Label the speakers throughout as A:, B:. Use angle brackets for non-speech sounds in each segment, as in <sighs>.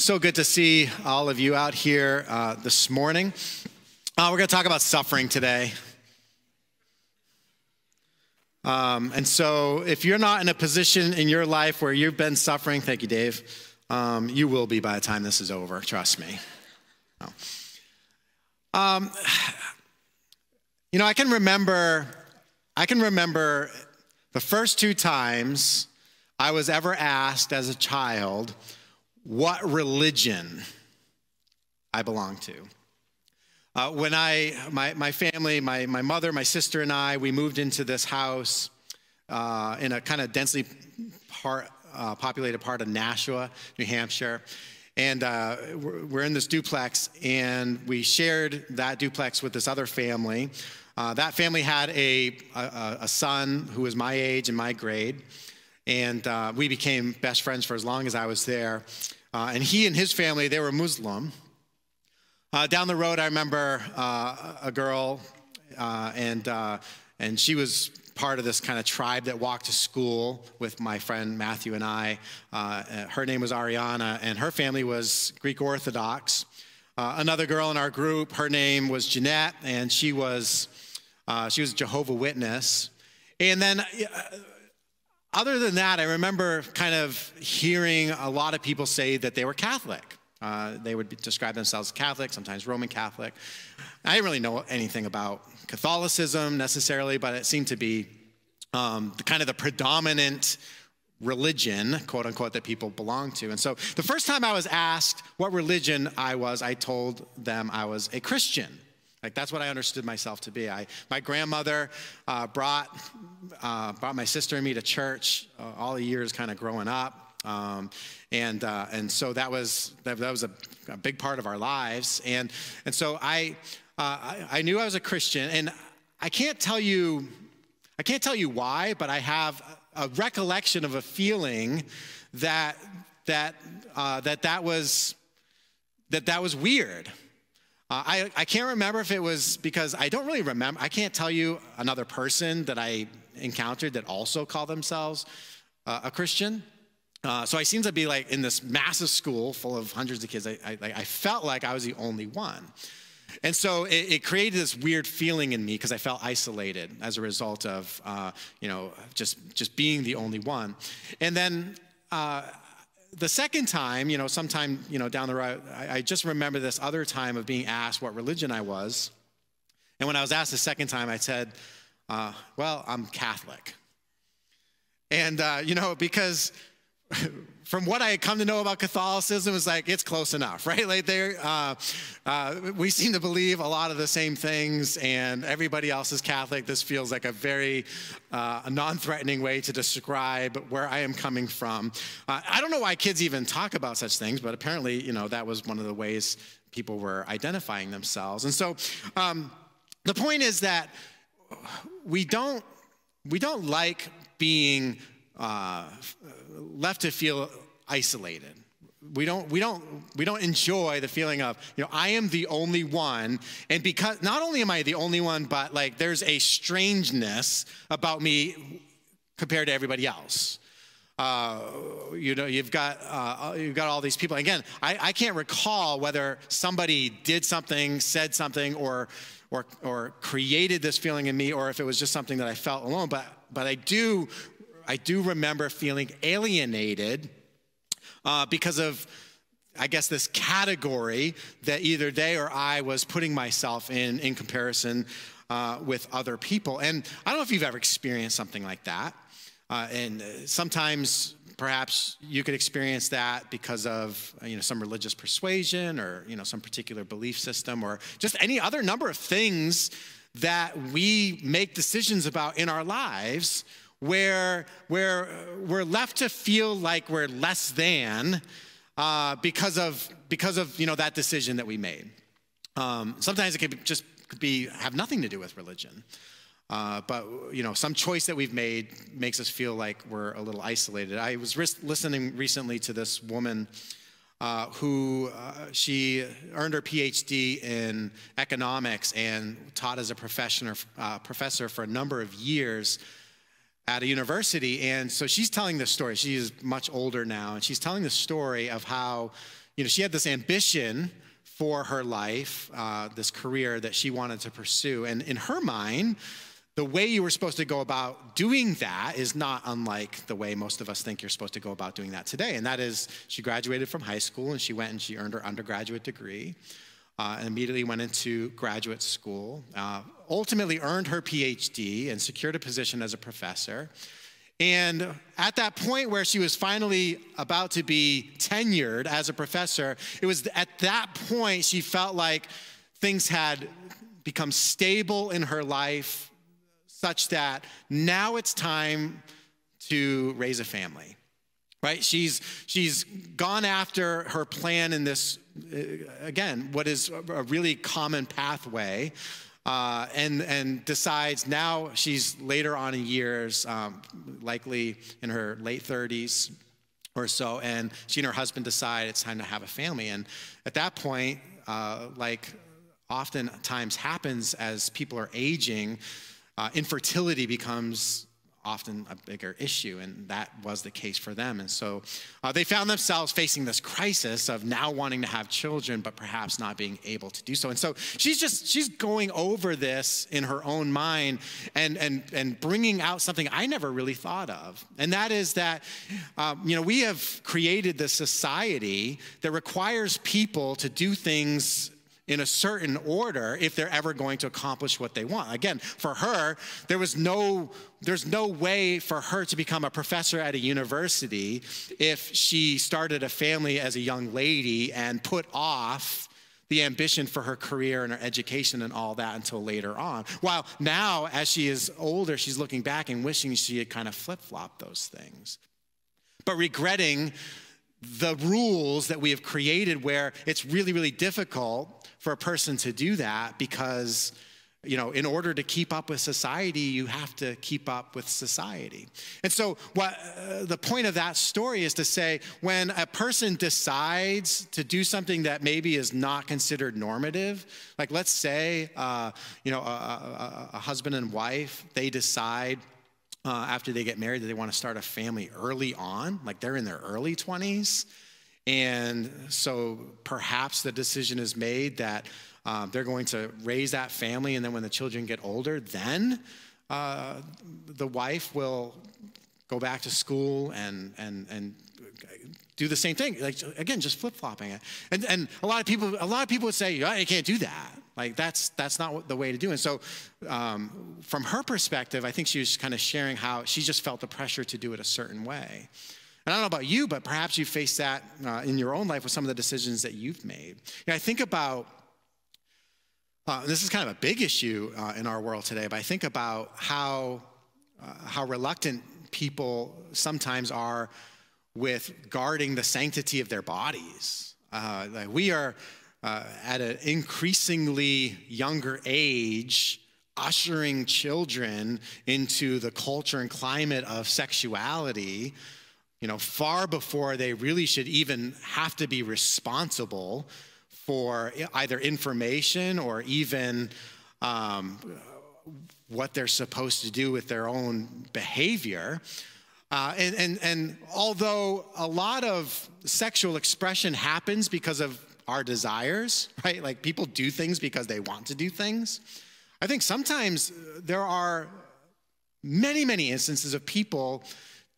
A: So good to see all of you out here uh, this morning. Uh, we're going to talk about suffering today. Um, and so, if you're not in a position in your life where you've been suffering, thank you, Dave, um, you will be by the time this is over, trust me. Oh. Um, <sighs> you know, I can remember, I can remember the first two times I was ever asked as a child what religion I belong to. Uh, when I, my, my family, my, my mother, my sister, and I, we moved into this house uh, in a kind of densely part, uh, populated part of Nashua, New Hampshire. And uh, we're, we're in this duplex, and we shared that duplex with this other family. Uh, that family had a, a, a, son who was my age and my grade, and uh, we became best friends for as long as I was there. Uh, and he and his family, they were Muslim. Uh, down the road, I remember uh, a girl, uh, and, uh, and she was part of this kind of tribe that walked to school with my friend Matthew and I. Uh, her name was Ariana, and her family was Greek Orthodox. another girl in our group, her name was Jeanette, and she was, she was Jehovah Witness. And then other than that, I remember kind of hearing a lot of people say that they were Catholic. Uh, they would describe themselves as Catholic, sometimes Roman Catholic. I didn't really know anything about Catholicism necessarily, but it seemed to be um, the kind of the predominant religion, quote unquote, that people belong to. And so the first time I was asked what religion I was, I told them I was a Christian. Like that's what I understood myself to be. I, my grandmother uh, brought, uh, brought my sister and me to church uh, all the years kind of growing up. Um, and, uh, and so that was, that, that was a, a, big part of our lives. And, and so I, uh, I, I knew I was a Christian and I can't tell you, I can't tell you why, but I have a recollection of a feeling that, that, uh, that, that was, that that was weird. Uh, I, I can't remember if it was because I don't really remember. I can't tell you another person that I encountered that also called themselves uh, a Christian. Uh, so I seemed to be like in this massive school full of hundreds of kids. I, I, I felt like I was the only one. And so it, it created this weird feeling in me because I felt isolated as a result of, uh, you know, just, just being the only one. And then uh, the second time, you know, sometime, you know, down the road, I, I, just remember this other time of being asked what religion I was. And when I was asked the second time, I said, uh, well, I'm Catholic. And, uh, you know, because <laughs> from what I had come to know about Catholicism, it's like it's close enough, <laughs> right? Like there, uh, uh, we seem to believe a lot of the same things, and everybody else is Catholic. This feels like a very uh, non-threatening way to describe where I am coming from. Uh, I don't know why kids even talk about such things, but apparently, you know, that was one of the ways people were identifying themselves. And so, um, the point is that we don't we don't like being uh, left to feel isolated. We don't, we, don't, we don't enjoy the feeling of, you know, I am the only one. And because not only am I the only one, but like there's a strangeness about me compared to everybody else. Uh, you know, you've got, uh, you've got all these people. Again, I, I can't recall whether somebody did something, said something, or, or, or created this feeling in me, or if it was just something that I felt alone. But, but I do I do remember feeling alienated uh, because of, I guess, this category that either they or I was putting myself in in comparison uh, with other people. And I don't know if you've ever experienced something like that. Uh, and sometimes perhaps you could experience that because of you know some religious persuasion or you know some particular belief system or just any other number of things that we make decisions about in our lives where, where we're left to feel like we're less than uh, because, of, because of you know, that decision that we made. Um, sometimes it could just be, have nothing to do with religion. Uh, but you know, some choice that we've made makes us feel like we're a little isolated. I was listening recently to this woman uh, who uh, she earned her PhD in economics and taught as a professor, uh, professor for a number of years at a university. And so she's telling this story. She is much older now, and she's telling the story of how you know, she had this ambition for her life, uh, this career that she wanted to pursue. And in her mind, the way you were supposed to go about doing that is not unlike the way most of us think you're supposed to go about doing that today. And that is, she graduated from high school and she went and she earned her undergraduate degree. Uh, and immediately went into graduate school, uh, ultimately earned her PhD and secured a position as a professor. And at that point where she was finally about to be tenured as a professor, it was at that point she felt like things had become stable in her life such that now it's time to raise a family right? She's she's gone after her plan in this uh, again what is a really common pathway uh, and and decides now she's later on in years um, likely in her late 30s or so and she and her husband decide it's time to have a family. And at that point uh, like oftentimes happens as people are aging uh, infertility becomes often a bigger issue, and that was the case for them. And so uh, they found themselves facing this crisis of now wanting to have children, but perhaps not being able to do so. And so she's just she's going over this in her own mind and and and bringing out something I never really thought of, and that is that um, you know we have created this society that requires people to do things in a certain order if they're ever going to accomplish what they want. Again, for her, there was no there's no way for her to become a professor at a university if she started a family as a young lady and put off the ambition for her career and her education and all that until later on. While now, as she is older, she's looking back and wishing she had kind of flip flopped those things. But regretting the rules that we have created where it's really, really difficult for a person to do that because you know in order to keep up with society you have to keep up with society. And so what uh, the point of that story is to say when a person decides to do something that maybe is not considered normative like let's say uh, you know a, a, a, husband and wife they decide uh, after they get married that they want to start a family early on like they're in their early 20s and so perhaps the decision is made that uh, they're going to raise that family, and then when the children get older, then uh, the wife will go back to school and, and, and do the same thing. Like again, just flip flopping it. And, and a lot of people, a lot of people would say, oh, you can't do that. Like that's that's not the way to do it. And so, um, from her perspective, I think she was kind of sharing how she just felt the pressure to do it a certain way. I don't know about you, but perhaps you face that uh, in your own life with some of the decisions that you've made. You know, I think about uh, this is kind of a big issue uh, in our world today, but I think about how, uh, how reluctant people sometimes are with guarding the sanctity of their bodies. Uh, like we are uh, at an increasingly younger age ushering children into the culture and climate of sexuality you know, far before they really should even have to be responsible for either information or even um, what they're supposed to do with their own behavior. Uh, and, and, and although a lot of sexual expression happens because of our desires, <laughs> right? Like people do things because they want to do things. I think sometimes there are many, many instances of people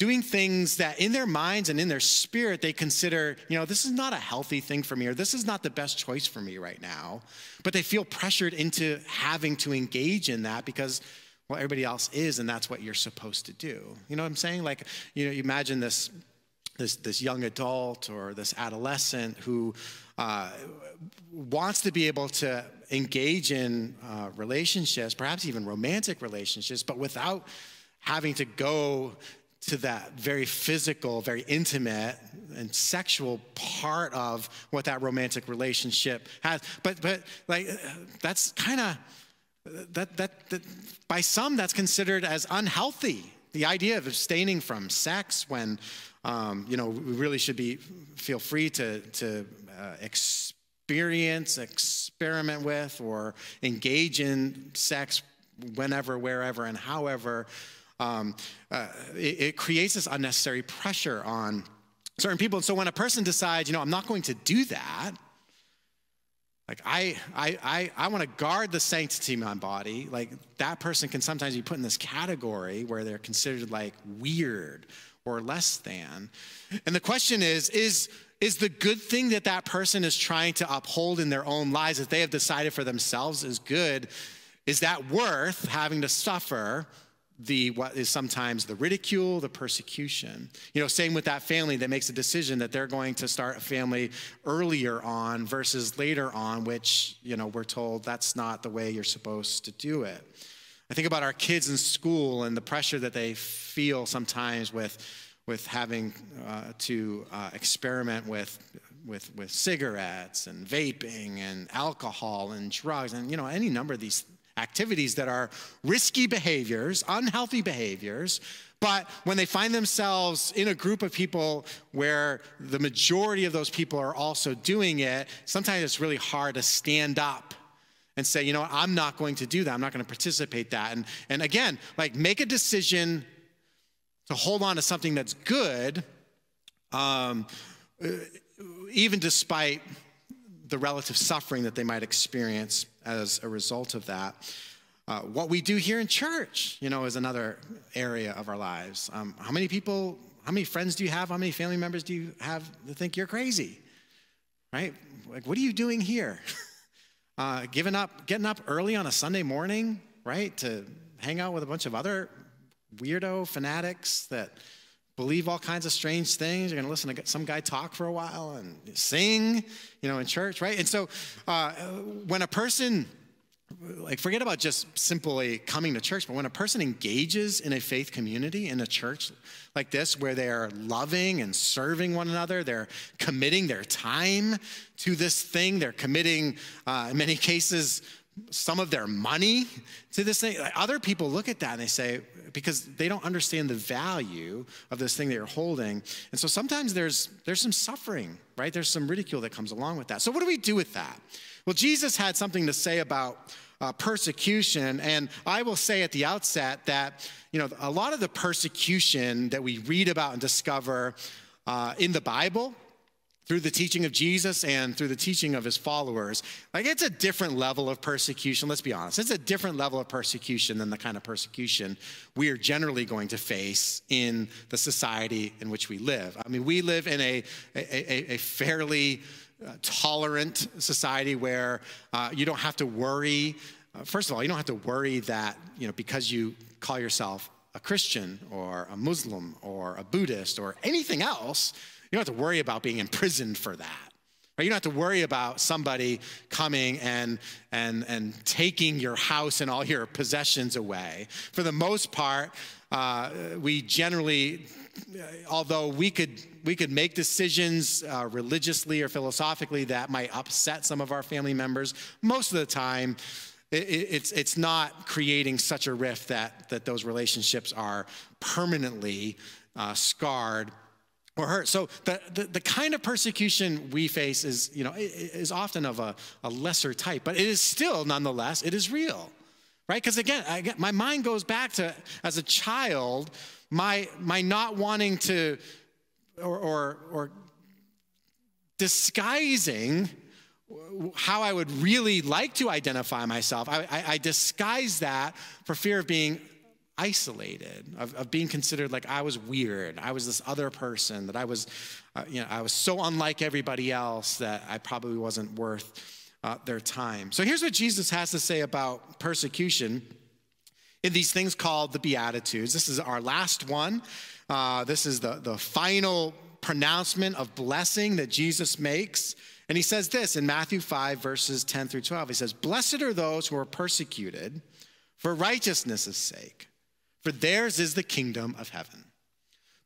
A: doing things that in their minds and in their spirit they consider, you know, this is not a healthy thing for me or this is not the best choice for me right now. But they feel pressured into having to engage in that because well everybody else is and that's what you're supposed to do. You know what I'm saying? Like, you know, you imagine this this, this young adult or this adolescent who uh, wants to be able to engage in uh, relationships, perhaps even romantic relationships, but without having to go to that very physical, very intimate and sexual part of what that romantic relationship has. But but like that's kind of that, that that by some that's considered as unhealthy. The idea of abstaining from sex when um, you know we really should be feel free to to uh, experience, experiment with, or engage in sex whenever, wherever, and however um, uh, it, it, creates this unnecessary pressure on certain people. And so when a person decides, you know, I'm not going to do that, like I, I, I, I want to guard the sanctity of my body. Like that person can sometimes be put in this category where they're considered like weird or less than. And the question is, is, is the good thing that that person is trying to uphold in their own lives that they have decided for themselves is good, is that worth having to suffer the what is sometimes the ridicule, the persecution. You know, same with that family that makes a decision that they're going to start a family earlier on versus later on, which, you know, we're told that's not the way you're supposed to do it. I think about our kids in school and the pressure that they feel sometimes with with having uh, to uh, experiment with with with cigarettes and vaping and alcohol and drugs and you know any number of these activities that are risky behaviors, unhealthy behaviors. But when they find themselves in a group of people where the majority of those people are also doing it, sometimes it's really hard to stand up and say, you know what, I'm not going to do that. I'm not going to participate that. And, and again, like make a decision to hold on to something that's good, um, even despite the relative suffering that they might experience as a result of that. Uh, what we do here in church, you know, is another area of our lives. Um, how many people, how many friends do you have? How many family members do you have that think you're crazy? Right? Like, what are you doing here? <laughs> uh, giving up, getting up early on a Sunday morning, right, to hang out with a bunch of other weirdo fanatics that believe all kinds of strange things. You're going to listen to some guy talk for a while and sing, you know, in church, right? And so uh, when a person, like, forget about just simply coming to church, but when a person engages in a faith community, in a church like this, where they are loving and serving one another, they're committing their time to this thing, they're committing, uh, in many cases, some of their money to this thing. Other people look at that and they say, because they don't understand the value of this thing that you're holding. And so sometimes there's, there's some suffering, right? There's some ridicule that comes along with that. So, what do we do with that? Well, Jesus had something to say about uh, persecution. And I will say at the outset that, you know, a lot of the persecution that we read about and discover uh, in the Bible through the teaching of Jesus and through the teaching of his followers, like it's a different level of persecution. Let's be honest. It's a different level of persecution than the kind of persecution we are generally going to face in the society in which we live. I mean, we live in a, a, a fairly uh, tolerant society where uh, you don't have to worry. Uh, first of all, you don't have to worry that, you know, because you call yourself a Christian or a Muslim or a Buddhist or anything else, you don't have to worry about being imprisoned for that. Right? You don't have to worry about somebody coming and, and, and taking your house and all your possessions away. For the most part, uh, we generally, although we could, we could make decisions uh, religiously or philosophically that might upset some of our family members, most of the time, it's, it's not creating such a rift that, that those relationships are permanently uh, scarred or hurt. So the, the, the, kind of persecution we face is, you know, is often of a, a lesser type, but it is still, nonetheless, it is real, right? Because again, again, my mind goes back to as a child, my, my not wanting to, or, or, or disguising how I would really like to identify myself. I, I, I disguise that for fear of being isolated, of, of being considered like I was weird. I was this other person, that I was, uh, you know, I was so unlike everybody else that I probably wasn't worth uh, their time. So here's what Jesus has to say about persecution in these things called the Beatitudes. This is our last one. Uh, this is the, the final pronouncement of blessing that Jesus makes. And he says this in Matthew 5, verses 10 through 12. He says, Blessed are those who are persecuted for righteousness' sake for theirs is the kingdom of heaven.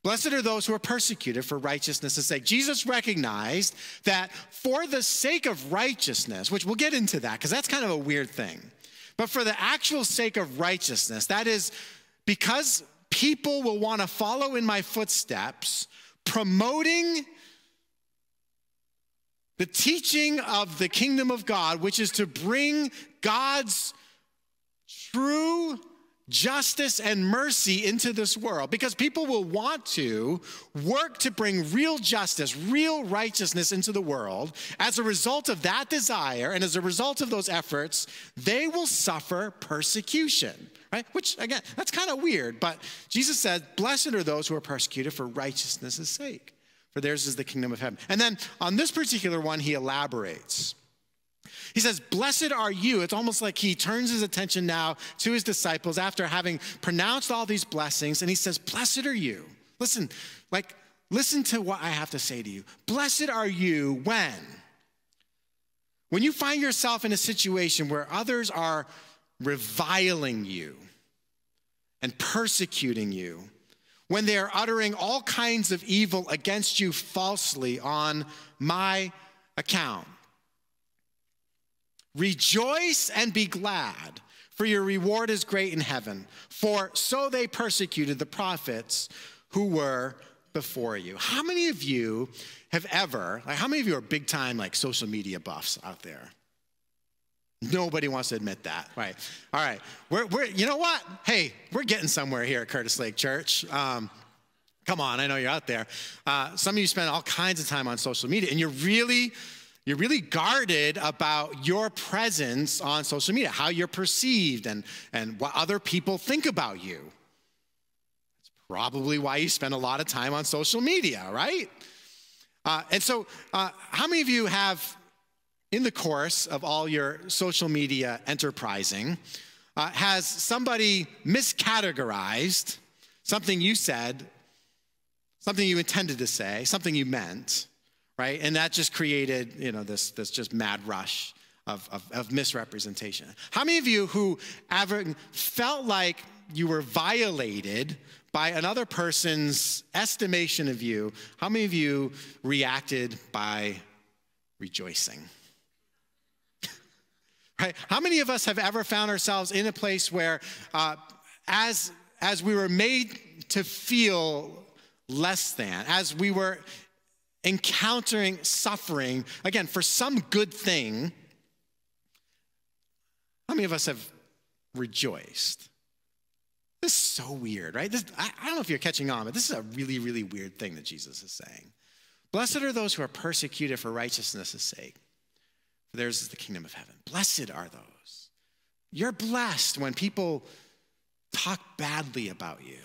A: Blessed are those who are persecuted for righteousness' sake. Jesus recognized that for the sake of righteousness, which we'll get into that because that's kind of a weird thing, but for the actual sake of righteousness, that is because people will want to follow in my footsteps, promoting the teaching of the kingdom of God, which is to bring God's true justice and mercy into this world because people will want to work to bring real justice, real righteousness into the world. As a result of that desire and as a result of those efforts, they will suffer persecution, right? Which, again, that's kind of weird, but Jesus said, Blessed are those who are persecuted for righteousness' sake, for theirs is the kingdom of heaven. And then on this particular one, he elaborates. He says, Blessed are you. It's almost like he turns his attention now to his disciples after having pronounced all these blessings, and he says, Blessed are you. Listen, like, listen to what I have to say to you. Blessed are you when? When you find yourself in a situation where others are reviling you and persecuting you, when they are uttering all kinds of evil against you falsely on my account. Rejoice and be glad, for your reward is great in heaven. For so they persecuted the prophets who were before you. How many of you have ever, like, how many of you are big time, like, social media buffs out there? Nobody wants to admit that. Right. All right. We're, we're, you know what? Hey, we're getting somewhere here at Curtis Lake Church. Um, come on, I know you're out there. Uh, some of you spend all kinds of time on social media, and you're really you're really guarded about your presence on social media, how you're perceived, and, and what other people think about you. That's probably why you spend a lot of time on social media, right? Uh, and so, uh, how many of you have, in the course of all your social media enterprising, uh, has somebody miscategorized something you said, something you intended to say, something you meant? Right? And that just created, you know, this, this just mad rush of, of, of misrepresentation. How many of you who ever felt like you were violated by another person's estimation of you, how many of you reacted by rejoicing? <laughs> right? How many of us have ever found ourselves in a place where, uh, as, as we were made to feel less than, as we were encountering suffering, again, for some good thing, how many of us have rejoiced? This is so weird, right? This, I, I don't know if you're catching on, but this is a really, really weird thing that Jesus is saying. Blessed are those who are persecuted for righteousness' sake, for theirs is the kingdom of heaven. Blessed are those. You're blessed when people talk badly about you.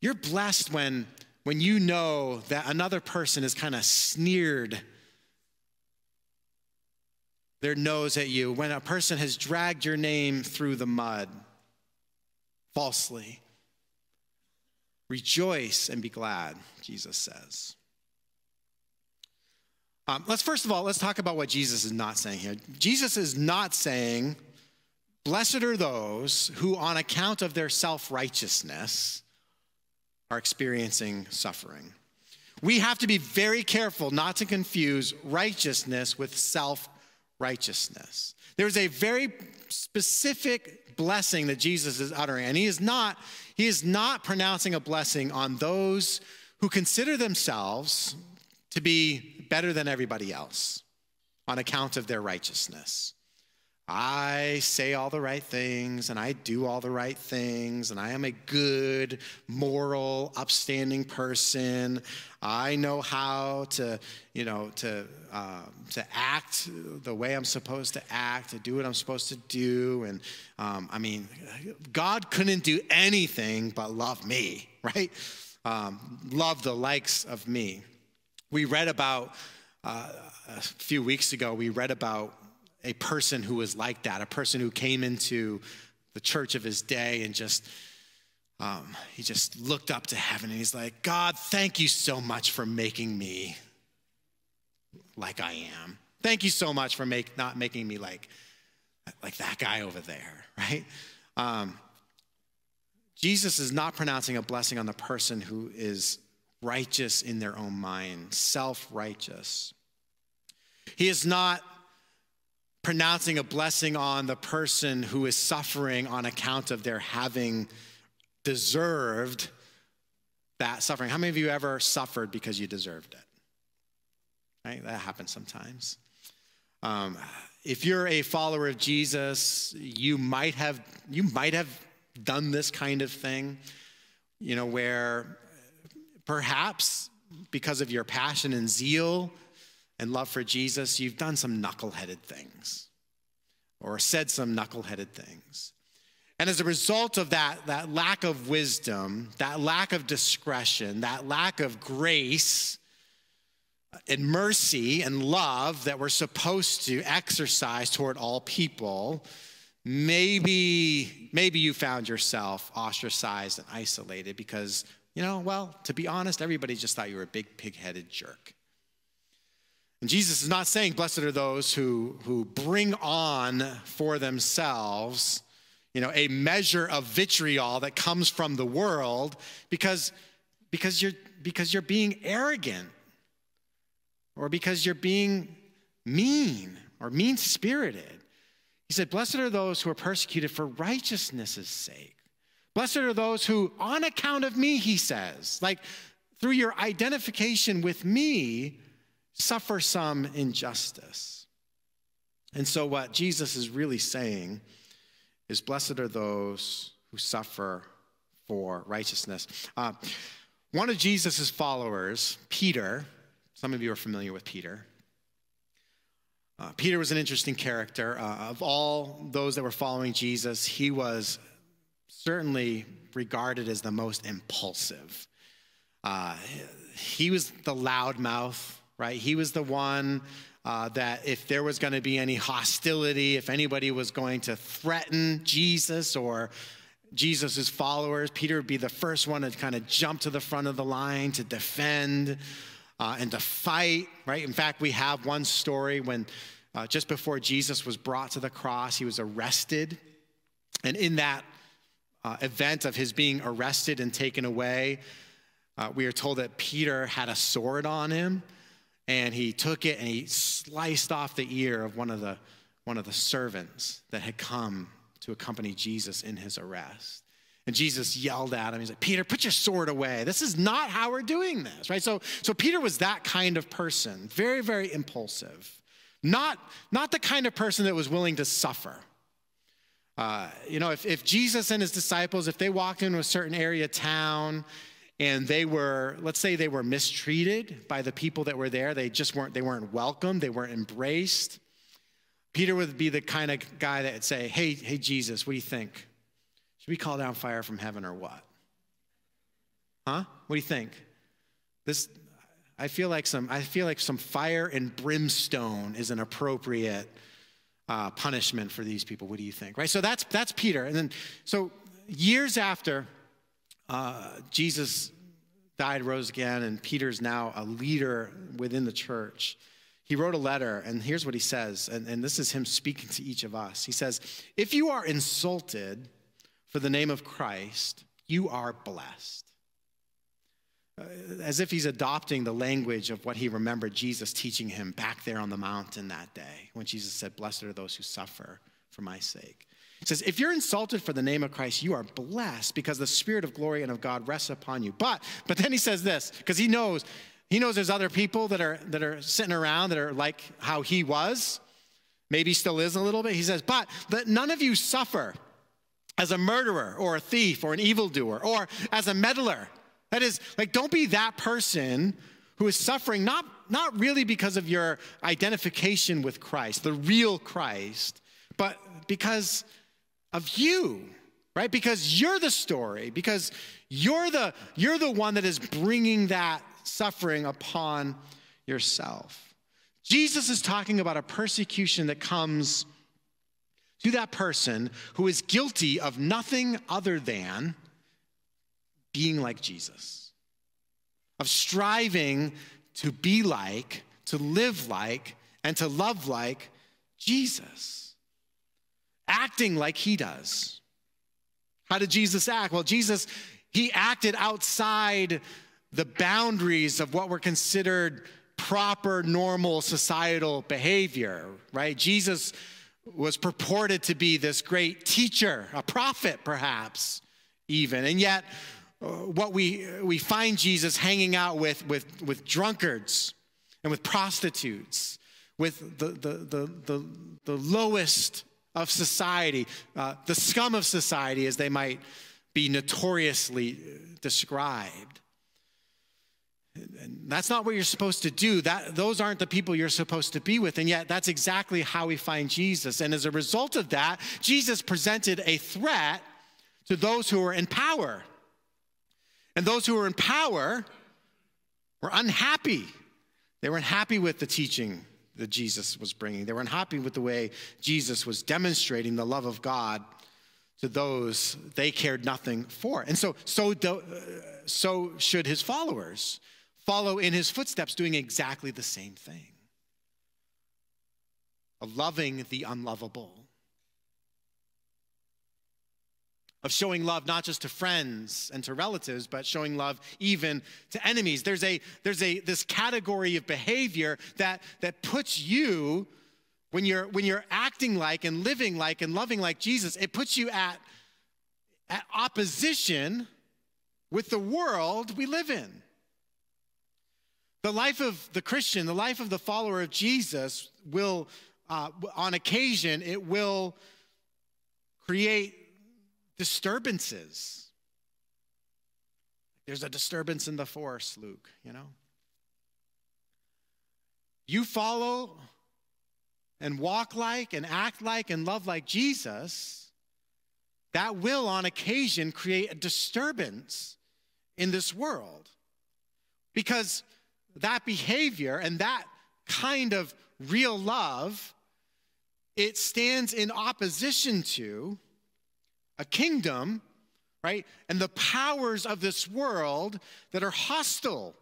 A: You're blessed when when you know that another person has kind of sneered their nose at you, when a person has dragged your name through the mud falsely. Rejoice and be glad, Jesus says. Um, let's first of all, let's talk about what Jesus is not saying here. Jesus is not saying, Blessed are those who, on account of their self righteousness, are experiencing suffering. We have to be very careful not to confuse righteousness with self righteousness. There's a very specific blessing that Jesus is uttering, and he is not he is not pronouncing a blessing on those who consider themselves to be better than everybody else on account of their righteousness. I say all the right things and I do all the right things and I am a good, moral, upstanding person. I know how to, you know, to, uh, to act the way I'm supposed to act, to do what I'm supposed to do. And um, I mean, God couldn't do anything but love me, <laughs> right? Um, love the likes of me. We read about, uh, a few weeks ago, we read about a person who was like that, a person who came into the church of his day and just um, he just looked up to heaven and he's like, God, thank you so much for making me like I am. Thank you so much for make, not making me like, like that guy over there, <laughs> right? Um, Jesus is not pronouncing a blessing on the person who is righteous in their own mind, self righteous. He is not pronouncing a blessing on the person who is suffering on account of their having deserved that suffering. How many of you ever suffered because you deserved it? Right? That happens sometimes. Um, if you're a follower of Jesus, you might have you might have done this kind of thing, you know, where perhaps because of your passion and zeal and love for Jesus, you've done some knuckleheaded things or said some knuckleheaded things. And as a result of that, that lack of wisdom, that lack of discretion, that lack of grace and mercy and love that we're supposed to exercise toward all people, maybe, maybe you found yourself ostracized and isolated because, you know, well, to be honest, everybody just thought you were a big pig headed jerk. And Jesus is not saying, blessed are those who, who bring on for themselves you know, a measure of vitriol that comes from the world because, because, you're, because you're being arrogant or because you're being mean or mean spirited. He said, Blessed are those who are persecuted for righteousness' sake. Blessed are those who, on account of me, he says, like through your identification with me, suffer some injustice. And so, what Jesus is really saying is blessed are those who suffer for righteousness. Uh, one of Jesus' followers, Peter, some of you are familiar with Peter. Uh, Peter was an interesting character. Uh, of all those that were following Jesus, he was certainly regarded as the most impulsive. Uh, he was the loudmouth, right? He was the one uh, that if there was going to be any hostility, if anybody was going to threaten Jesus or Jesus' followers, Peter would be the first one to kind of jump to the front of the line to defend uh, and to fight, right? In fact, we have one story when uh, just before Jesus was brought to the cross, he was arrested. And in that uh, event of his being arrested and taken away, uh, we are told that Peter had a sword on him and he took it and he sliced off the ear of one of the one of the servants that had come to accompany Jesus in his arrest. And Jesus yelled at him. He's like, Peter, put your sword away. This is not how we're doing this, right? So, so Peter was that kind of person, very, very impulsive. Not, not the kind of person that was willing to suffer. Uh, you know, if, if Jesus and his disciples, if they walked into a certain area town and they were let's say they were mistreated by the people that were there. They just weren't they weren't welcomed they weren't embraced. Peter would be the kind of guy that would say hey hey jesus what do you think? Should we call down fire from heaven or what? Huh? What do you think? This i feel like some i feel like some fire and brimstone is an appropriate uh, punishment for these people. What do you think? Right? So that's that's peter. And then so years after uh, Jesus died, rose again, and Peter's now a leader within the church. He wrote a letter, and here's what he says, and, and this is him speaking to each of us. He says, If you are insulted for the name of Christ, you are blessed. Uh, as if he's adopting the language of what he remembered Jesus teaching him back there on the mountain that day when Jesus said, Blessed are those who suffer for my sake. It says, if you're insulted for the name of Christ, you are blessed because the Spirit of glory and of God rests upon you. But, but then he says this, because he knows, he knows there's other people that are that are sitting around that are like how he was, maybe still is a little bit. He says, but that none of you suffer as a murderer or a thief or an evildoer or as a meddler. That is, like, don't be that person who is suffering not, not really because of your identification with Christ, the real Christ, but because of you, right? Because you're the story, because you're the, you're the one that is bringing that suffering upon yourself. Jesus is talking about a persecution that comes to that person who is guilty of nothing other than being like Jesus, of striving to be like, to live like, and to love like Jesus acting like he does. How did Jesus act? Well, Jesus, he acted outside the boundaries of what were considered proper, normal societal behavior, right? Jesus was purported to be this great teacher, a prophet perhaps, even. And yet, uh, what we, we find Jesus hanging out with, with, with drunkards and with prostitutes, with the, the, the, the, the lowest of society, uh, the scum of society, as they might be notoriously described. And that's not what you're supposed to do. That, those aren't the people you're supposed to be with. And yet, that's exactly how we find Jesus. And as a result of that, Jesus presented a threat to those who were in power. And those who were in power were unhappy. They were unhappy with the teaching that Jesus was bringing. They were unhappy with the way Jesus was demonstrating the love of God to those they cared nothing for. And so, so, do, uh, so should his followers follow in his footsteps, doing exactly the same thing of loving the unlovable, of showing love not just to friends and to relatives, but showing love even to enemies. There's a there's a this category of behavior that that puts you when you're when you're acting like and living like and loving like Jesus, it puts you at at opposition with the world we live in. The life of the Christian, the life of the follower of Jesus will, uh, on occasion, it will create disturbances. There's a disturbance in the force, Luke, you know? You follow and walk like and act like and love like Jesus, that will on occasion create a disturbance in this world. Because that behavior and that kind of real love, it stands in opposition to a kingdom, right? And the powers of this world that are hostile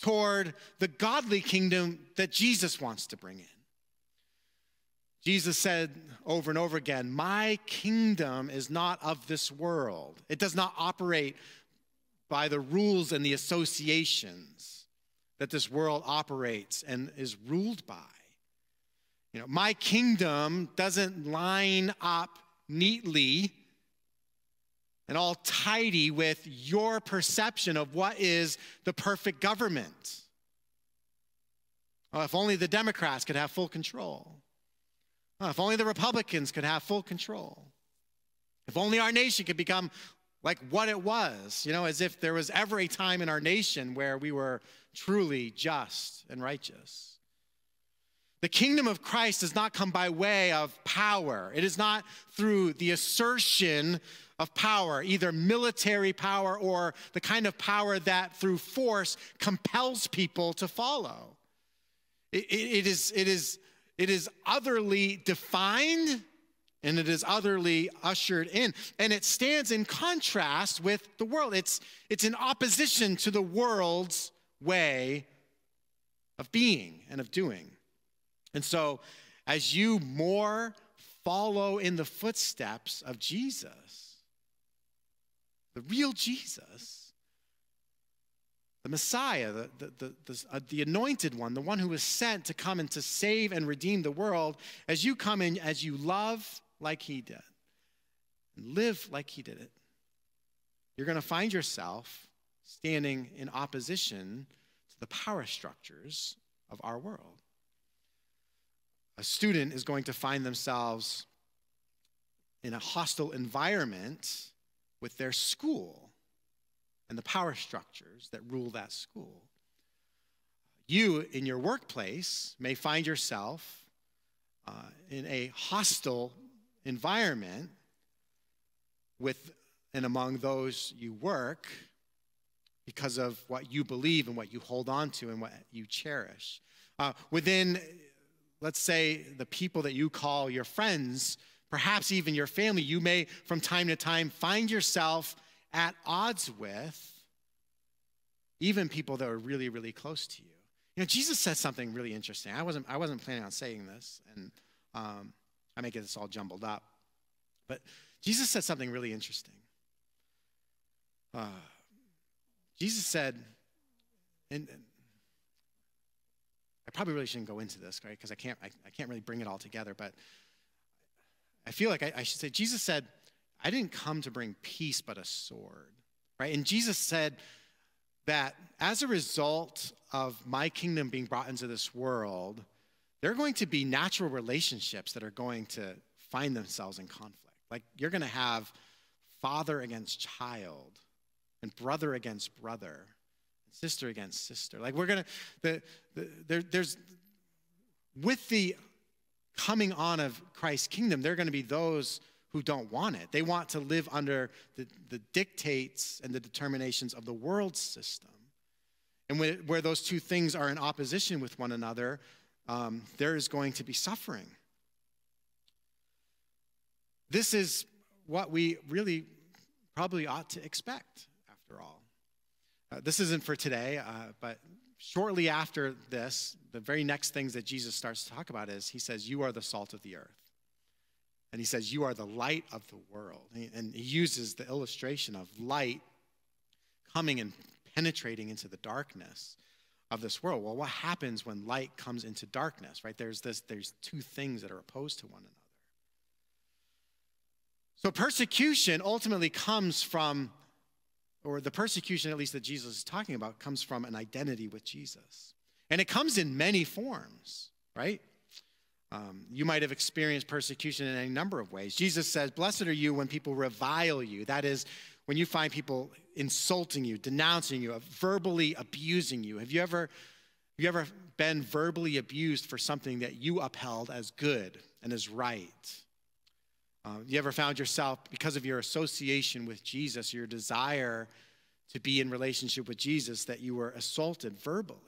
A: toward the godly kingdom that Jesus wants to bring in. Jesus said over and over again, My kingdom is not of this world. It does not operate by the rules and the associations that this world operates and is ruled by. You know, my kingdom doesn't line up neatly and all tidy with your perception of what is the perfect government. Oh, if only the Democrats could have full control. Oh, if only the Republicans could have full control. If only our nation could become like what it was, you know, as if there was ever a time in our nation where we were truly just and righteous. The kingdom of Christ does not come by way of power. It is not through the assertion of power, either military power or the kind of power that through force compels people to follow. it, it, is, it is it is otherly defined and it is otherly ushered in. And it stands in contrast with the world. It's, it's in opposition to the world's way of being and of doing. And so, as you more follow in the footsteps of Jesus, the real Jesus, the Messiah, the, the, the, the, uh, the, anointed one, the one who was sent to come and to save and redeem the world, as you come in, as you love like he did, and live like he did it, you're going to find yourself standing in opposition to the power structures of our world. A student is going to find themselves in a hostile environment with their school and the power structures that rule that school. You, in your workplace, may find yourself uh, in a hostile environment with and among those you work because of what you believe and what you hold on to and what you cherish. Uh, within, let's say, the people that you call your friends, perhaps even your family, you may from time to time find yourself at odds with even people that are really, really close to you. You know, Jesus said something really interesting. I wasn't, I wasn't planning on saying this, and um, I may get this all jumbled up. But Jesus said something really interesting. Uh, Jesus said, and, and, I probably really shouldn't go into this, right? Because I can't, I, I, can't really bring it all together. But I feel like I, I should say, Jesus said, I didn't come to bring peace, but a sword, right? And Jesus said that as a result of my kingdom being brought into this world, there are going to be natural relationships that are going to find themselves in conflict. Like you're going to have father against child, and brother against brother, and sister against sister. Like we're going to, the, the, there, there's, with the coming on of Christ's kingdom, they're going to be those who don't want it. They want to live under the, the dictates and the determinations of the world system. And where, where those two things are in opposition with one another, um, there is going to be suffering. This is what we really probably ought to expect, after all. Uh, this isn't for today, uh, but shortly after this, the very next things that Jesus starts to talk about is he says, You are the salt of the earth. And he says, You are the light of the world. And he uses the illustration of light coming and penetrating into the darkness of this world. Well, what happens when light comes into darkness, right? There's this, there's two things that are opposed to one another. So persecution ultimately comes from, or the persecution, at least that Jesus is talking about, comes from an identity with Jesus. And it comes in many forms, right? Um, you might have experienced persecution in any number of ways. Jesus says, Blessed are you when people revile you. That is, when you find people insulting you, denouncing you, verbally abusing you. Have you ever, have you ever been verbally abused for something that you upheld as good and as right? Uh, you ever found yourself, because of your association with Jesus, your desire to be in relationship with Jesus, that you were assaulted verbally?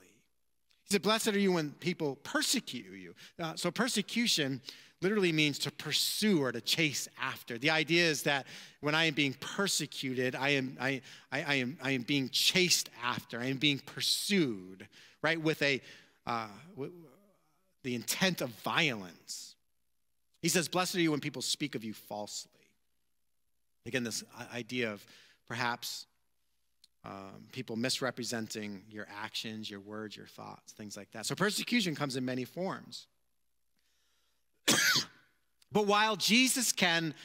A: He said, Blessed are you when people persecute you. Uh, so, persecution literally means to pursue or to chase after. The idea is that when I am being persecuted, I am, I, I, I am, I am being chased after, I am being pursued, right, with a, uh, the intent of violence. He says, Blessed are you when people speak of you falsely. Again, this idea of perhaps um, people misrepresenting your actions, your words, your thoughts, things like that. So persecution comes in many forms. <coughs> but while Jesus can,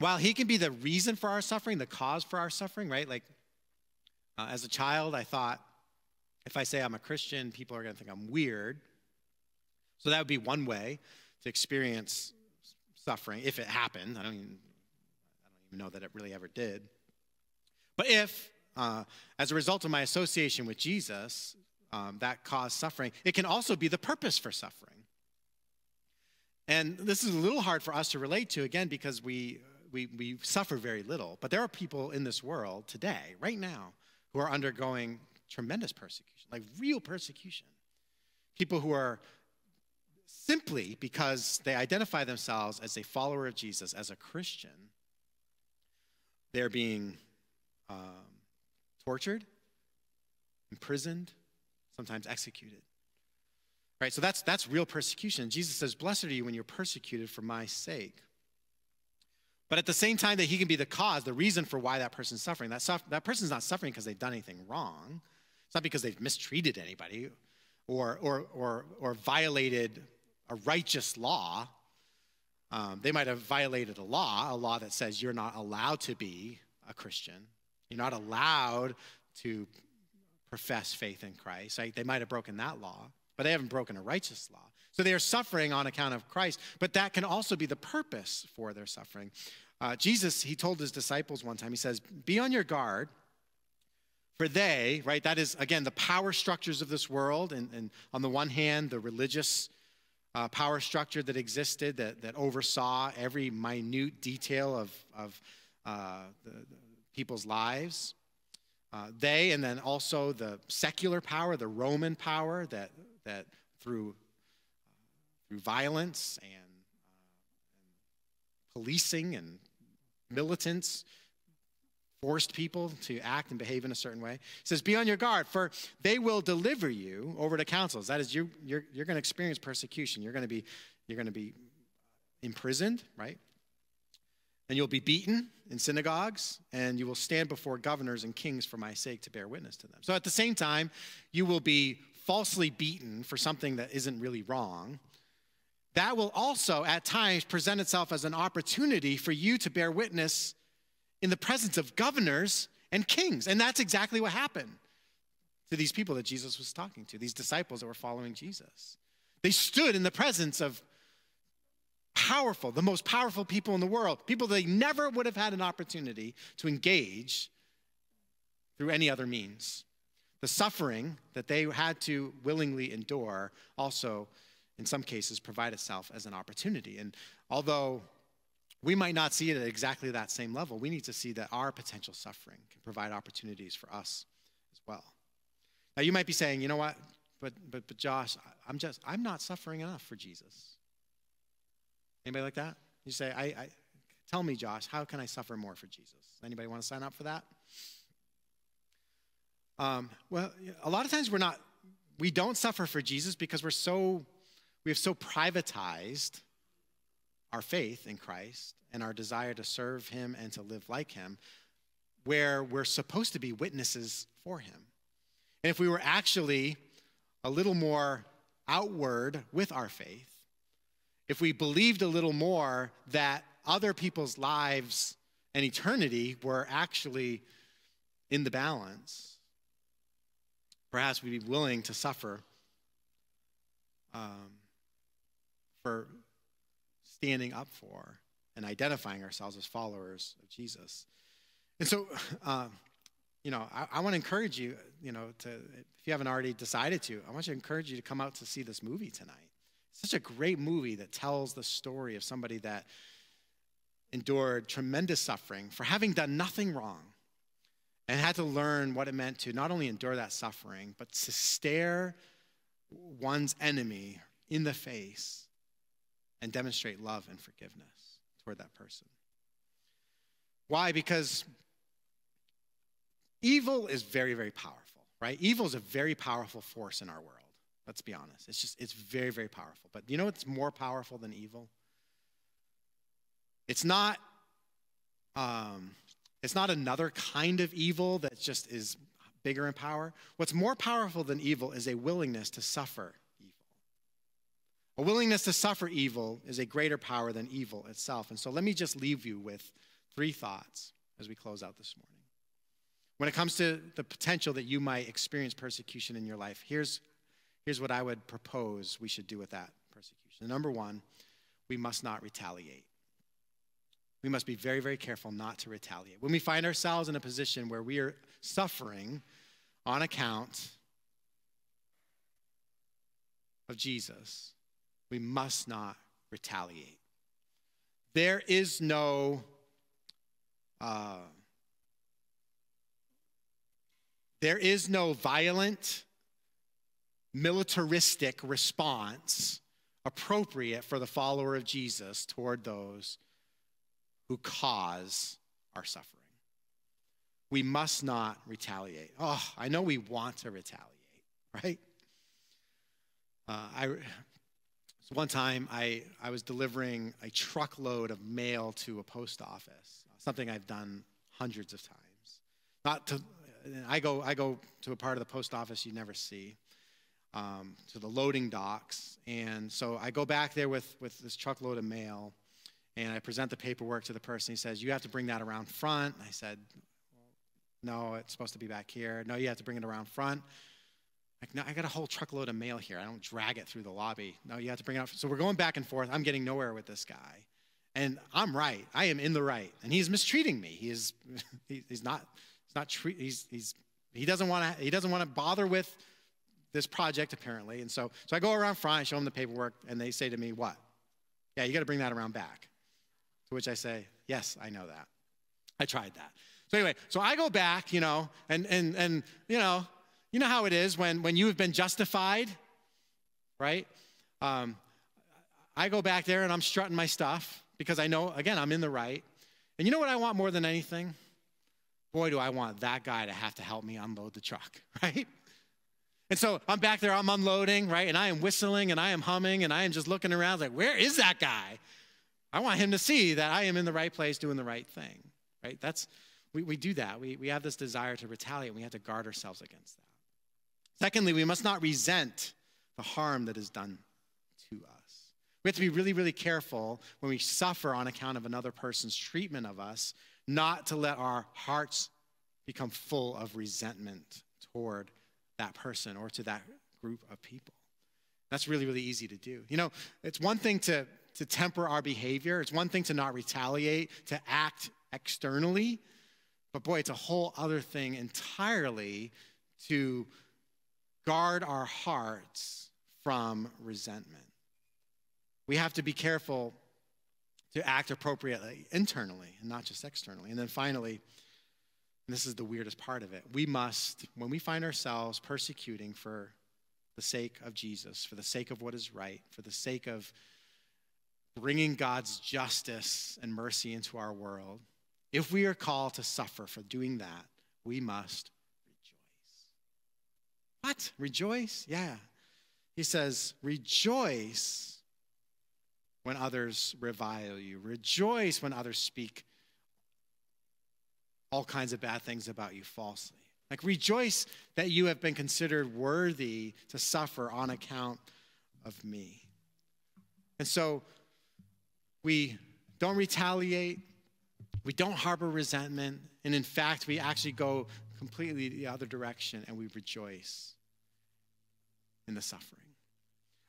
A: while he can be the reason for our suffering, the cause for our suffering, right? Like uh, as a child, I thought if I say I'm a Christian, people are going to think I'm weird. So that would be one way to experience suffering if it happened. I don't even, I don't even know that it really ever did. But if, uh, as a result of my association with Jesus, um, that caused suffering, it can also be the purpose for suffering. And this is a little hard for us to relate to, again, because we, we, we suffer very little. But there are people in this world today, right now, who are undergoing tremendous persecution, like real persecution. People who are simply because they identify themselves as a follower of Jesus, as a Christian, they're being um, tortured, imprisoned, sometimes executed. Right, so that's, that's real persecution. Jesus says, Blessed are you when you're persecuted for my sake. But at the same time that he can be the cause, the reason for why that person's suffering, that, suff- that person's not suffering because they've done anything wrong. It's not because they've mistreated anybody or, or, or, or violated a righteous law. Um, they might have violated a law, a law that says you're not allowed to be a Christian. You're not allowed to profess faith in Christ. They might have broken that law, but they haven't broken a righteous law. So they are suffering on account of Christ, but that can also be the purpose for their suffering. Uh, Jesus, he told his disciples one time, he says, Be on your guard, for they, right, that is, again, the power structures of this world, and, and on the one hand, the religious uh, power structure that existed that, that oversaw every minute detail of, of uh, the, the people's lives. Uh, they, and then also the secular power, the Roman power that, that through, through violence and, uh, and policing and militants forced people to act and behave in a certain way. He says, Be on your guard, for they will deliver you over to councils. That is, you, you're, you're going to experience persecution. You're going to be, you're going to be imprisoned, right? And you'll be beaten in synagogues, and you will stand before governors and kings for my sake to bear witness to them. So at the same time, you will be falsely beaten for something that isn't really wrong. That will also, at times, present itself as an opportunity for you to bear witness in the presence of governors and kings. And that's exactly what happened to these people that Jesus was talking to, these disciples that were following Jesus. They stood in the presence of powerful, the most powerful people in the world, people they never would have had an opportunity to engage through any other means. The suffering that they had to willingly endure also, in some cases, provide itself as an opportunity. And although we might not see it at exactly that same level, we need to see that our potential suffering can provide opportunities for us as well. Now, you might be saying, you know what, but, but, but Josh, I'm just, I'm not suffering enough for Jesus. Anybody like that? You say, I, I tell me, Josh, how can I suffer more for Jesus? Anybody want to sign up for that? Um, well, a lot of times we're not, we don't suffer for Jesus because we're so, we have so privatized our faith in Christ and our desire to serve him and to live like him, where we're supposed to be witnesses for him. And if we were actually a little more outward with our faith, if we believed a little more that other people's lives and eternity were actually in the balance, perhaps we'd be willing to suffer um, for standing up for and identifying ourselves as followers of Jesus. And so, uh, <laughs> you know, I, I want to encourage you, you know, to, if you haven't already decided to, I want to encourage you to come out to see this movie tonight. It's such a great movie that tells the story of somebody that endured tremendous suffering for having done nothing wrong and had to learn what it meant to not only endure that suffering, but to stare one's enemy in the face and demonstrate love and forgiveness toward that person. Why? Because evil is very, very powerful, right? Evil is a very powerful force in our world. Let's be honest. It's just, it's very, very powerful. But you know what's more powerful than evil? It's not, um, it's not another kind of evil that just is bigger in power. What's more powerful than evil is a willingness to suffer. A willingness to suffer evil is a greater power than evil itself. And so let me just leave you with three thoughts as we close out this morning. When it comes to the potential that you might experience persecution in your life, here's, here's what I would propose we should do with that persecution. Number one, we must not retaliate we must be very, very careful not to retaliate. When we find ourselves in a position where we are suffering on account of Jesus, we must not retaliate. There is no uh, there is no violent, militaristic response appropriate for the follower of Jesus toward those who cause our suffering. We must not retaliate. Oh, I know we want to retaliate, <laughs> right? Uh, I, one time I, I was delivering a truckload of mail to a post office, something I've done hundreds of times. Not to, I go, I go to a part of the post office you never see, um, to the loading docks. And so I go back there with, with this truckload of mail and I present the paperwork to the person. He says, You have to bring that around front. I said, No, it's supposed to be back here. No, you have to bring it around front. Like, no, I got a whole truckload of mail here. I don't drag it through the lobby. No, you have to bring it up. So we're going back and forth. I'm getting nowhere with this guy. And I'm right. I am in the right. And he's mistreating me. He is, <laughs> he's not, he's not, treat, he's, he's, he doesn't want to, he doesn't want to bother with this project apparently. And so, so I go around front, I show them the paperwork, and they say to me, what? Yeah, you got to bring that around back. To which I say, Yes, I know that. I tried that. So anyway, so I go back, you know, and and and you know, you know how it is when when you have been justified, right? Um, I go back there and I'm strutting my stuff because I know again I'm in the right. And you know what I want more than anything? Boy, do I want that guy to have to help me unload the truck, <laughs> right? And so I'm back there, I'm unloading, right? And I am whistling and I am humming and I am just looking around like, where is that guy? I want him to see that I am in the right place doing the right thing, right? That's, we, we do that. We, we have this desire to retaliate. We have to guard ourselves against that. Secondly, we must not resent the harm that is done to us. We have to be really, really careful when we suffer on account of another person's treatment of us, not to let our hearts become full of resentment toward that person or to that group of people. That's really, really easy to do. You know, it's one thing to, to temper our behavior, it's one thing to not retaliate, to act externally. But boy, it's a whole other thing entirely to guard our hearts from resentment. We have to be careful to act appropriately internally and not just externally. And then finally, and this is the weirdest part of it, we must, when we find ourselves persecuting for the sake of Jesus, for the sake of what is right, for the sake of bringing God's justice and mercy into our world, if we are called to suffer for doing that, we must. What? Rejoice? Yeah. He says, rejoice when others revile you, rejoice when others speak all kinds of bad things about you falsely. Like, rejoice that you have been considered worthy to suffer on account of me. And so, we don't retaliate, we don't harbor resentment, and in fact, we actually go completely the other direction and we rejoice in the suffering.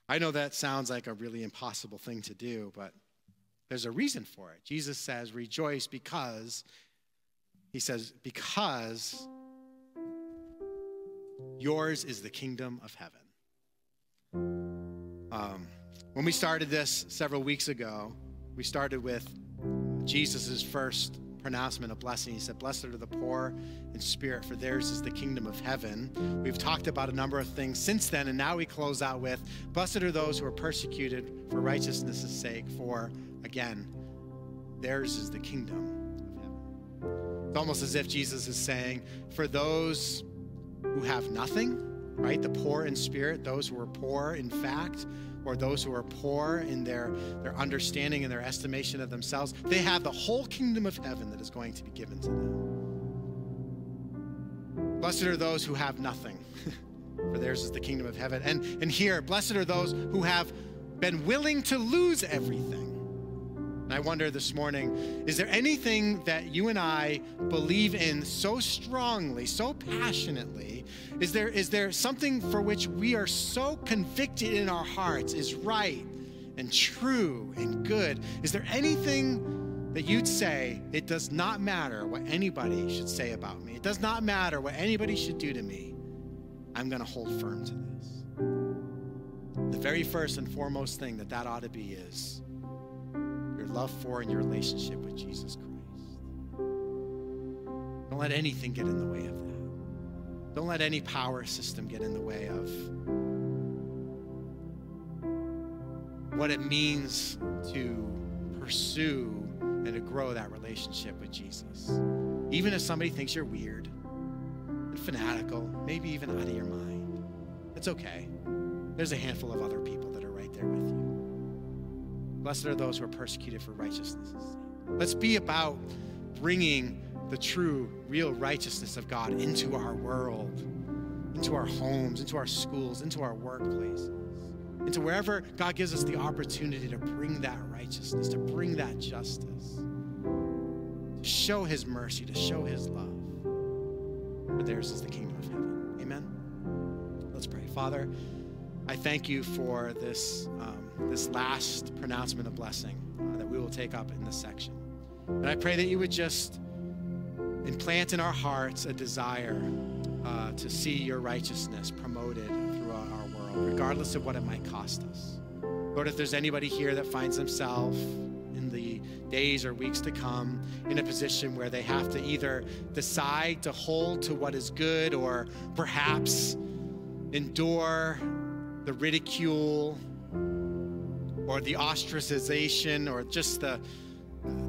A: I know that sounds like a really impossible thing to do, but there's a reason for it. Jesus says, Rejoice because, he says, because yours is the kingdom of heaven. Um, when we started this several weeks ago, we started with Jesus' first pronouncement of blessing. He said, Blessed are the poor in spirit, for theirs is the kingdom of heaven. We've talked about a number of things since then, and now we close out with, Blessed are those who are persecuted for righteousness' sake, for, again, theirs is the kingdom of heaven. It's almost as if Jesus is saying, For those who have nothing, right? The poor in spirit, those who are poor in fact, or those who are poor in their, their understanding and their estimation of themselves, they have the whole kingdom of heaven that is going to be given to them. Blessed are those who have nothing, <laughs> for theirs is the kingdom of heaven. And, and here, blessed are those who have been willing to lose everything and I wonder this morning is there anything that you and I believe in so strongly, so passionately? Is there, is there something for which we are so convicted in our hearts is right and true and good? Is there anything that you'd say, it does not matter what anybody should say about me? It does not matter what anybody should do to me. I'm going to hold firm to this. The very first and foremost thing that that ought to be is love for and your relationship with Jesus Christ. Don't let anything get in the way of that. Don't let any power system get in the way of what it means to pursue and to grow that relationship with Jesus. Even if somebody thinks you're weird and fanatical, maybe even out of your mind, it's okay. There's a handful of other people that are right there with you. Blessed are those who are persecuted for righteousness' Let's be about bringing the true, real righteousness of God into our world, into our homes, into our schools, into our workplaces, into wherever God gives us the opportunity to bring that righteousness, to bring that justice, to show His mercy, to show His love. For theirs is the kingdom of heaven. Amen. Let's pray. Father, I thank you for this. Um, this last pronouncement of blessing uh, that we will take up in this section. And I pray that you would just implant in our hearts a desire uh, to see your righteousness promoted throughout our world, regardless of what it might cost us. Lord, if there's anybody here that finds themselves in the days or weeks to come in a position where they have to either decide to hold to what is good or perhaps endure the ridicule or the ostracization or just the,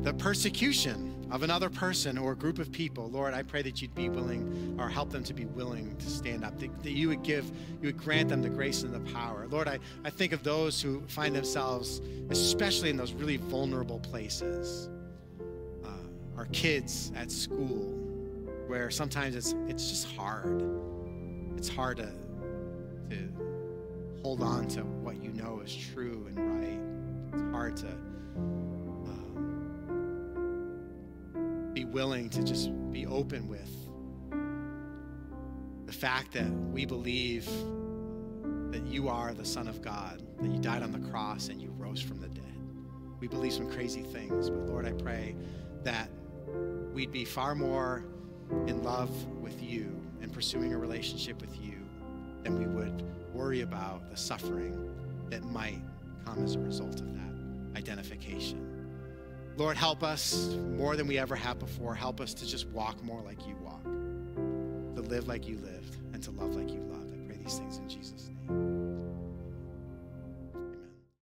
A: the persecution of another person or a group of people, Lord, I pray that you'd be willing or help them to be willing to stand up, that, that you would give, you would grant them the grace and the power. Lord, I, I think of those who find themselves, especially in those really vulnerable places, uh, our kids at school, where sometimes it's, it's just hard. It's hard to, to hold on to what you know is true and right. It's hard to um, be willing to just be open with the fact that we believe that you you are the Son of God, that you died on the cross and you rose from the dead. We believe some crazy things, but Lord, I pray that we'd be far more in love with you and pursuing a relationship with you than we would worry about the suffering that might come as a result of that identification. Lord, help us more than we ever have before. Help us to just walk more like you walk, to live like you lived, and to love like you loved. I pray these things in love.